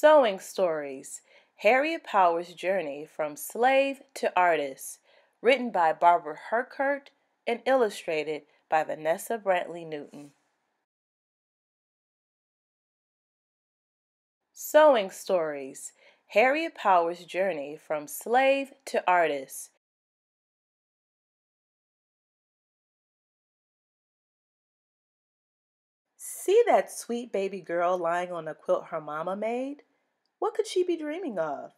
Sewing Stories Harriet Power's Journey from Slave to Artist, written by Barbara Herkert and illustrated by Vanessa Brantley Newton. Sewing Stories Harriet Power's Journey from Slave to Artist. See that sweet baby girl lying on a quilt her mama made? What could she be dreaming of?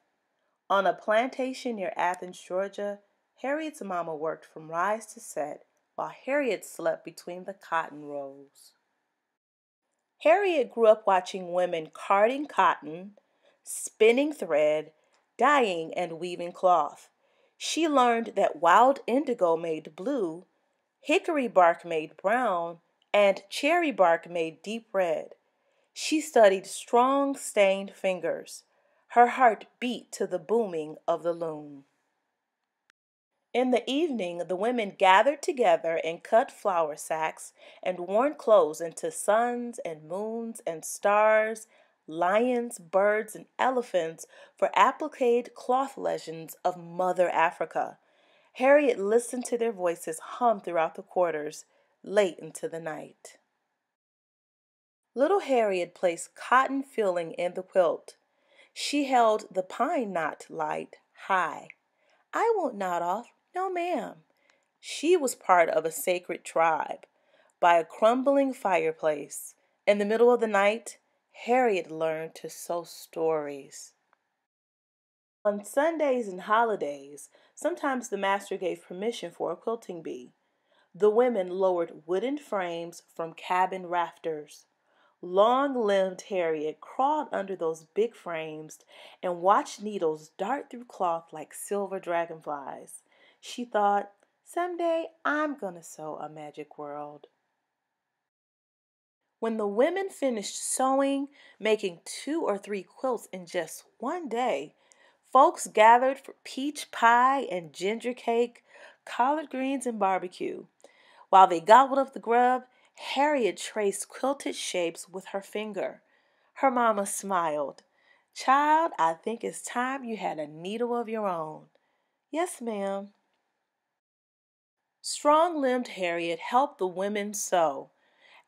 On a plantation near Athens, Georgia, Harriet's mama worked from rise to set while Harriet slept between the cotton rows. Harriet grew up watching women carding cotton, spinning thread, dyeing, and weaving cloth. She learned that wild indigo made blue, hickory bark made brown, and cherry bark made deep red. She studied strong stained fingers. Her heart beat to the booming of the loom. In the evening, the women gathered together and cut flour sacks and worn clothes into suns and moons and stars, lions, birds, and elephants for appliqued cloth legends of Mother Africa. Harriet listened to their voices hum throughout the quarters late into the night. Little Harriet placed cotton filling in the quilt. She held the pine knot light high. I won't knot off, no ma'am. She was part of a sacred tribe. By a crumbling fireplace, in the middle of the night, Harriet learned to sew stories. On Sundays and holidays, sometimes the master gave permission for a quilting bee. The women lowered wooden frames from cabin rafters. Long limbed Harriet crawled under those big frames and watched needles dart through cloth like silver dragonflies. She thought, someday I'm going to sew a magic world. When the women finished sewing, making two or three quilts in just one day, folks gathered for peach pie and ginger cake, collard greens, and barbecue. While they gobbled up the grub, Harriet traced quilted shapes with her finger. Her mamma smiled. Child, I think it's time you had a needle of your own. Yes, ma'am. Strong limbed Harriet helped the women sew.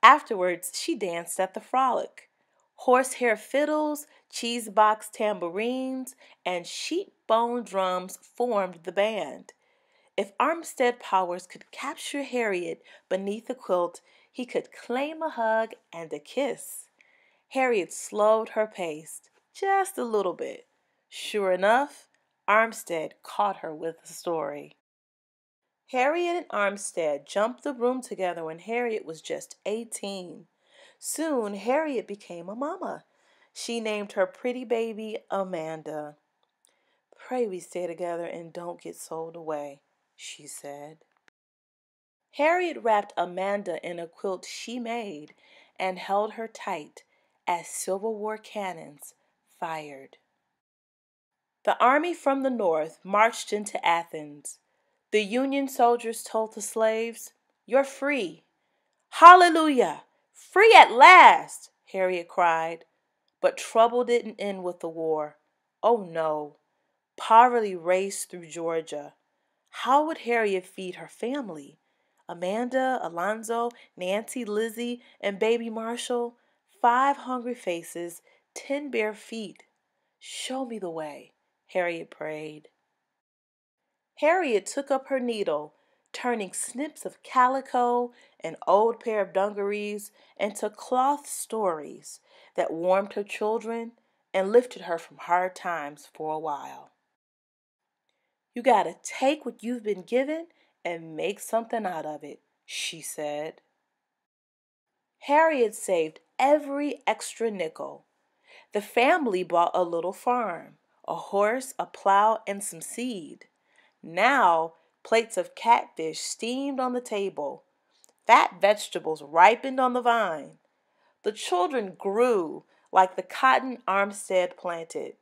Afterwards, she danced at the frolic. Horsehair fiddles, cheese box tambourines, and sheep bone drums formed the band. If Armstead Powers could capture Harriet beneath the quilt, he could claim a hug and a kiss. Harriet slowed her pace just a little bit. Sure enough, Armstead caught her with the story. Harriet and Armstead jumped the broom together when Harriet was just 18. Soon, Harriet became a mama. She named her pretty baby Amanda. Pray we stay together and don't get sold away, she said. Harriet wrapped Amanda in a quilt she made and held her tight as Civil War cannons fired. The army from the north marched into Athens. The Union soldiers told the slaves, You're free. Hallelujah! Free at last! Harriet cried. But trouble didn't end with the war. Oh no. Poverty raced through Georgia. How would Harriet feed her family? Amanda, Alonzo, Nancy, Lizzie, and baby Marshall, five hungry faces, ten bare feet. Show me the way, Harriet prayed. Harriet took up her needle, turning snips of calico, an old pair of dungarees, into cloth stories that warmed her children and lifted her from hard times for a while. You gotta take what you've been given and make something out of it, she said. Harriet saved every extra nickel. The family bought a little farm, a horse, a plow, and some seed. Now, plates of catfish steamed on the table, fat vegetables ripened on the vine. The children grew like the cotton Armstead planted.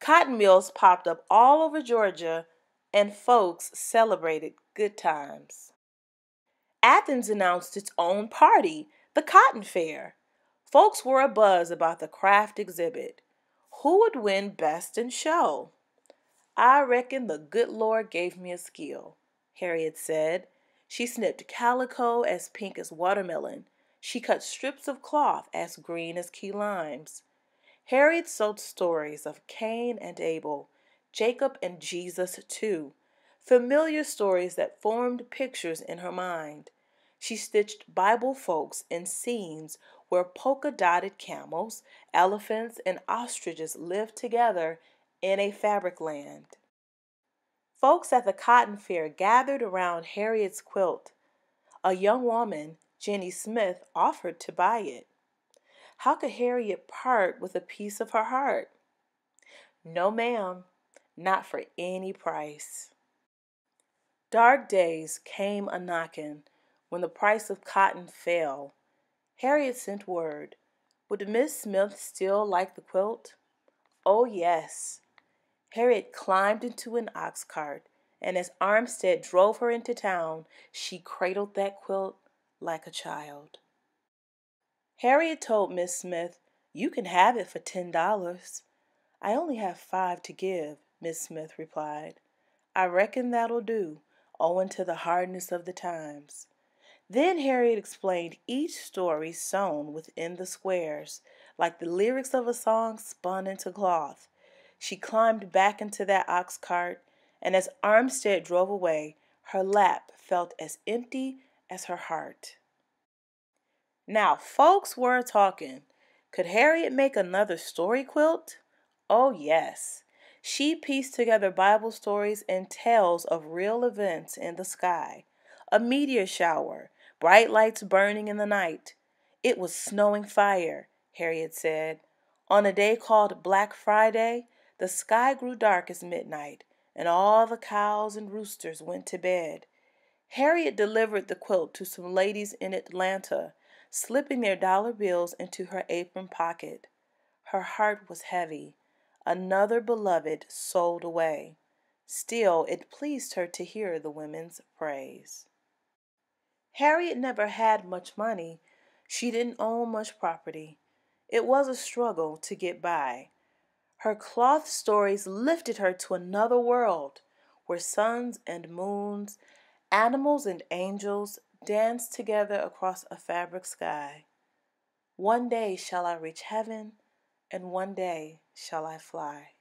Cotton mills popped up all over Georgia, and folks celebrated good times. Athens announced its own party, the Cotton Fair. Folks were abuzz about the craft exhibit. Who would win best in show? I reckon the good Lord gave me a skill, Harriet said. She snipped calico as pink as watermelon. She cut strips of cloth as green as key limes. Harriet sewed stories of Cain and Abel, Jacob and Jesus too, familiar stories that formed pictures in her mind. She stitched Bible folks in scenes where polka dotted camels, elephants, and ostriches lived together in a fabric land. Folks at the cotton fair gathered around Harriet's quilt. A young woman, Jenny Smith, offered to buy it. How could Harriet part with a piece of her heart? No, ma'am, not for any price. Dark days came a knocking when the price of cotton fell Harriet sent word. Would Miss Smith still like the quilt? Oh, yes. Harriet climbed into an ox cart, and as Armstead drove her into town, she cradled that quilt like a child. Harriet told Miss Smith, You can have it for ten dollars. I only have five to give, Miss Smith replied. I reckon that'll do, owing to the hardness of the times. Then Harriet explained each story sewn within the squares, like the lyrics of a song spun into cloth. She climbed back into that ox cart, and as Armstead drove away, her lap felt as empty as her heart. Now, folks were talking. Could Harriet make another story quilt? Oh, yes. She pieced together Bible stories and tales of real events in the sky a meteor shower, bright lights burning in the night. It was snowing fire, Harriet said. On a day called Black Friday, the sky grew dark as midnight, and all the cows and roosters went to bed. Harriet delivered the quilt to some ladies in Atlanta, slipping their dollar bills into her apron pocket. Her heart was heavy. Another beloved sold away. Still, it pleased her to hear the women's praise. Harriet never had much money. She didn't own much property. It was a struggle to get by. Her cloth stories lifted her to another world where suns and moons, animals and angels danced together across a fabric sky. One day shall I reach heaven, and one day shall I fly.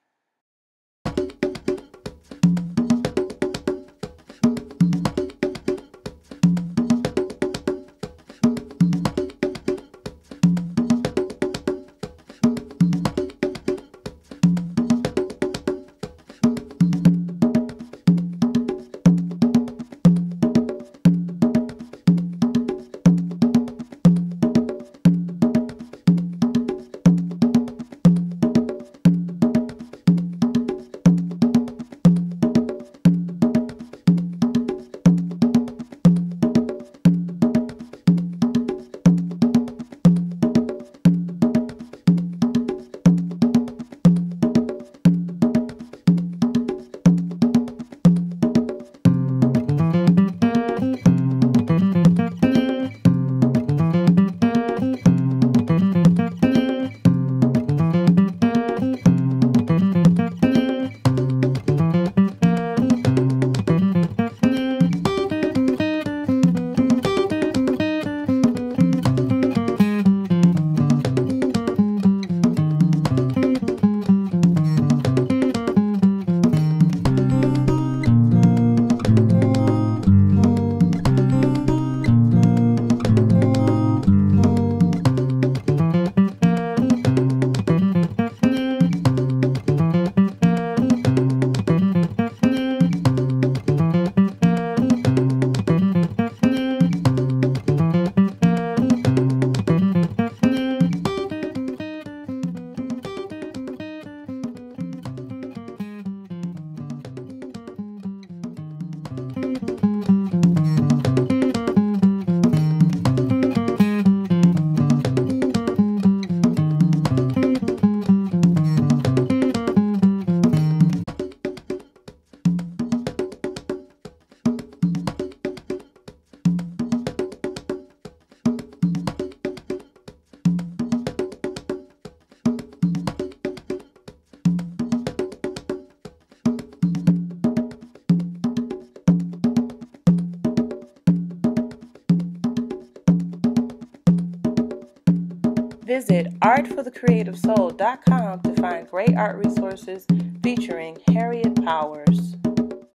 Visit artforthecreativesoul.com to find great art resources featuring Harriet Powers.